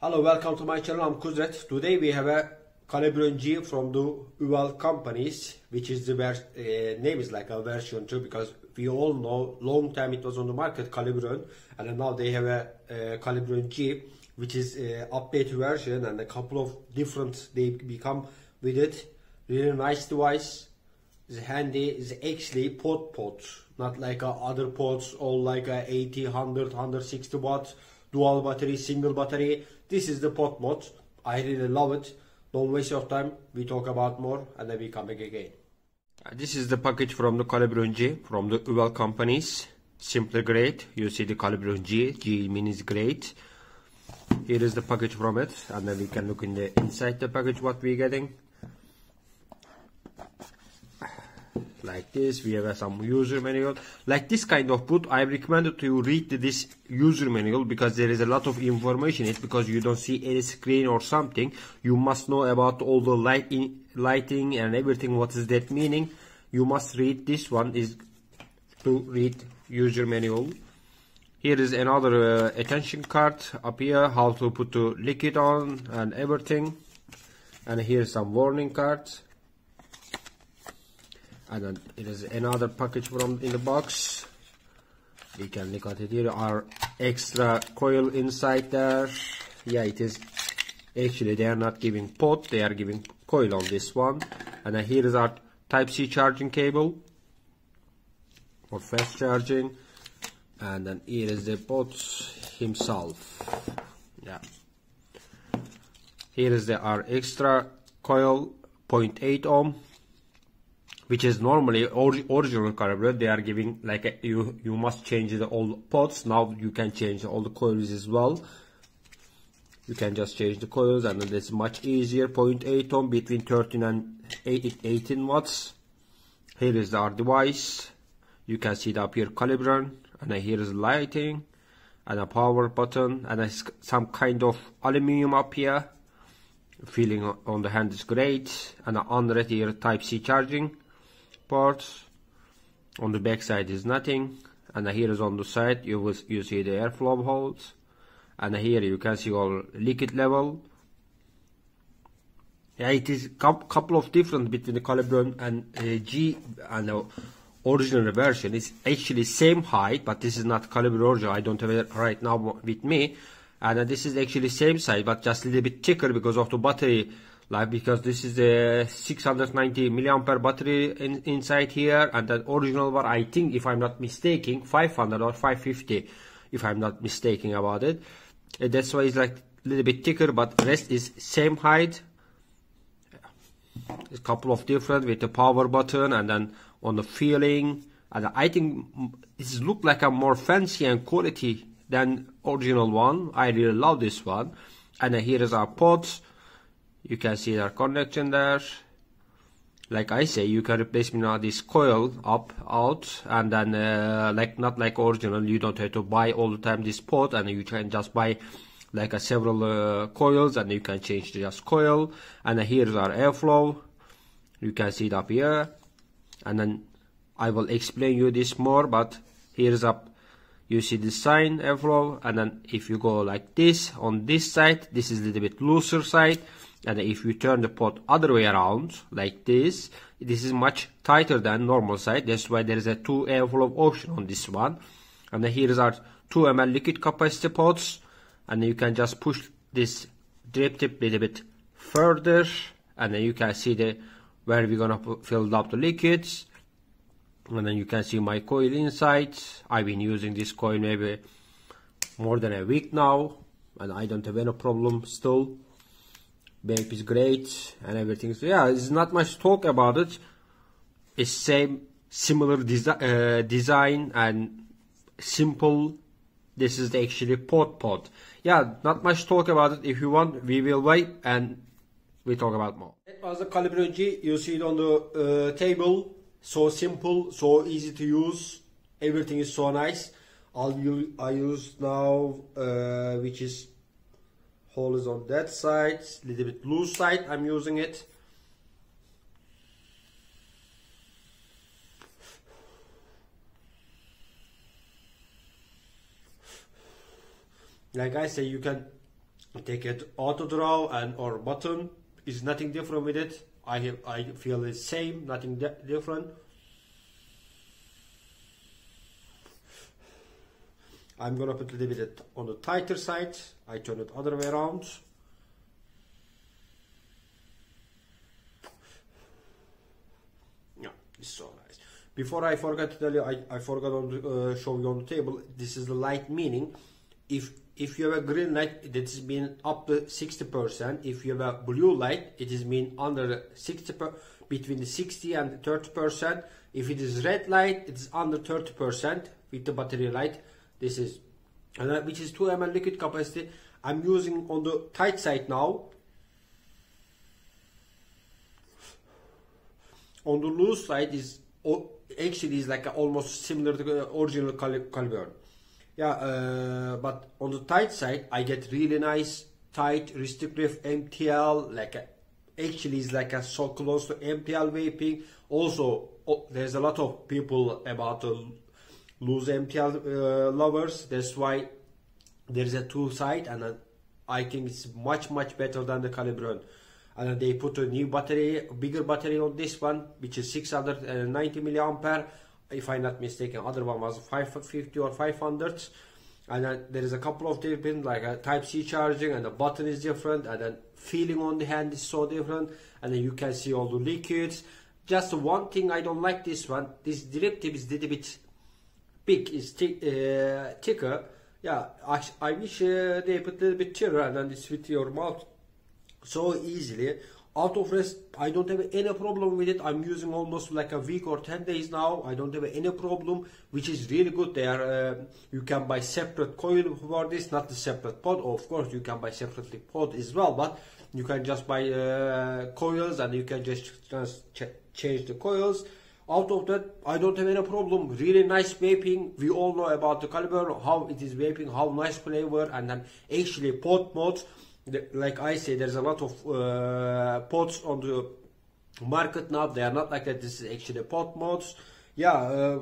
Hello, welcome to my channel. I'm Kudret. Today we have a Calibron from the Uval companies, which is the ver- uh, name is like a version 2 because we all know long time it was on the market Calibron and now they have a uh, Calibron G which is uh, updated version and a couple of different they become with it. Really nice device. It's handy. It's actually pod pod, not like uh, other pods all like a 80, 100, 160 watt dual battery, single battery. This is the pod mod. I really love it. Don't waste your time. We talk about more and then we come back again. Uh, this is the package from the Caliburn G from the Uwell companies. Simply great. You see the Caliburn G. G means great. Here is the package from it and then we can look in the inside the package what we're getting. Like this we have some user manual. Like this kind of book i recommend to you read this user manual because there is a lot of information in it because you don't see any screen or something. You must know about all the lighting lighting and everything what is that meaning. You must read this one is to read user manual. Here is another uh, attention card up here how to put the liquid on and everything. And here's some warning cards and then it is another package from in the box. We can look at it here. Are extra coil inside there. Yeah it is actually they are not giving pot they are giving coil on this one. And then here is our type C charging cable for fast charging. And then here is the pot himself. Yeah. Here is the our extra coil 0.8 ohm which is normally or, original caliber they are giving like a, you you must change the old pots. Now you can change all the coils as well. You can just change the coils and it's much easier. 0.8 ohm between 13 and 18 watts. Here is our device. You can see the up here caliburn and here is lighting and a power button and some kind of aluminium up here. Feeling on the hand is great and under it here type C charging ports on the back side is nothing. And here is on the side you will you see the airflow holes. And here you can see all liquid level. Yeah it is couple of different between the Caliburn and uh, G and the original version. It's actually same height but this is not Caliburn original. I don't have it right now with me. And uh, this is actually same size but just a little bit thicker because of the battery like because this is a 690 milliampere battery in, inside here and the original one I think if I'm not mistaken 500 or 550 if I'm not mistaken about it. And that's why it's like a little bit thicker but rest is same height. A couple of different with the power button and then on the feeling and I think this look like a more fancy and quality than original one. I really love this one. And here is our pods you can see our connection there. Like I say you can replace now this coil up out and then uh, like not like original. You don't have to buy all the time this pot and you can just buy like a several uh, coils and you can change just coil. And then here's our airflow. You can see it up here. And then I will explain you this more but here's up. You see the sign airflow and then if you go like this on this side this is a little bit looser side and if you turn the pot other way around like this this is much tighter than normal side that's why there is a 2 airflow option on this one. And here is our 2 ml liquid capacity pots. And you can just push this drip tip a little bit further. And then you can see the where we're gonna fill up the liquids. And then you can see my coil inside. I've been using this coil maybe more than a week now. And I don't have any problem still Vape is great and everything. So yeah, there's not much talk about it. It's same similar desi uh, design and simple. This is actually pod pod. Yeah, not much talk about it. If you want, we will wait and we talk about more. That was the G. You see it on the uh, table. So simple, so easy to use. Everything is so nice. I'll use, I use now, uh, which is hole is on that side a little bit loose side I'm using it. Like I say you can take it auto draw and or button is nothing different with it. I have I feel the same nothing different. I'm gonna put a little bit on the tighter side. I turn it other way around. Yeah it's so nice. Before I forgot to tell you I, I forgot to uh, show you on the table this is the light meaning. If if you have a green light it is mean up to 60% if you have a blue light it is mean under 60 per, between the 60 and 30% if it is red light it is under 30% with the battery light this is and uh, which is 2 ml liquid capacity. I'm using on the tight side now. On the loose side is actually is like almost similar to the original cali- caliber. Yeah uh, but on the tight side i get really nice tight restrictive mtl like a, actually is like a so close to mtl vaping. Also oh, there's a lot of people about loose mtl uh, lovers. That's why there's a two side and uh, i think it's much much better than the caliburn. And then they put a new battery bigger battery on this one which is 690 uh, milliampere. If i'm not mistaken other one was 550 or 500 and then there is a couple of different like a type c charging and the button is different and then feeling on the hand is so different. And then you can see all the liquids. Just one thing i don't like this one. This drip tip is a little bit big is thi- uh, thicker yeah i, I wish uh, they put a little bit thinner then it's with your mouth so easily. Out of rest i don't have any problem with it. İ'm using almost like a week or 10 days now. İ don't have any problem which is really good. There uh, you can buy separate coil for this not the separate pod. Of course you can buy separately pod as well but you can just buy uh, coils and you can just, just ch- change the coils out of that i don't have any problem really nice vaping we all know about the caliber how it is vaping how nice flavor and then actually pod modes the- like I say, there's a lot of uh, pods on the market now. They are not like that. This is actually pod mods. Yeah, uh,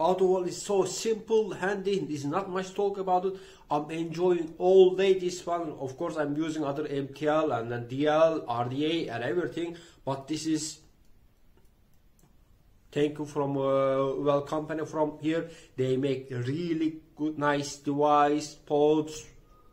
Autowall is so simple, handy. There's not much talk about it. I'm enjoying all day this one. Of course, I'm using other MTL and then DL, RDA, and everything. But this is thank you from uh, well company from here. They make really good nice device pods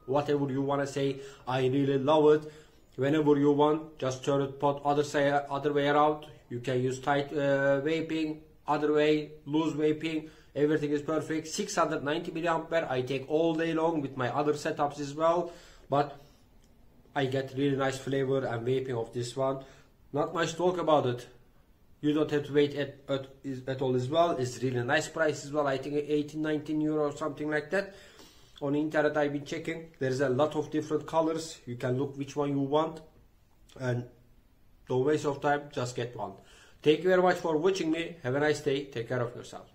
whatever you want to say. I really love it. Whenever you want just turn it pod other say other way around. You can use tight uh, vaping other way loose vaping. Everything is perfect. 690 milliampere i take all day long with my other setups as well. But I get really nice flavor and vaping of this one. Not much talk about it. You don't have to wait at, at, at all as well. It's really nice price as well. I think 18, 19 euro or something like that. On internet I've been checking. There's a lot of different colors. You can look which one you want. And don't waste of time. Just get one. Thank you very much for watching me. Have a nice day. Take care of yourself.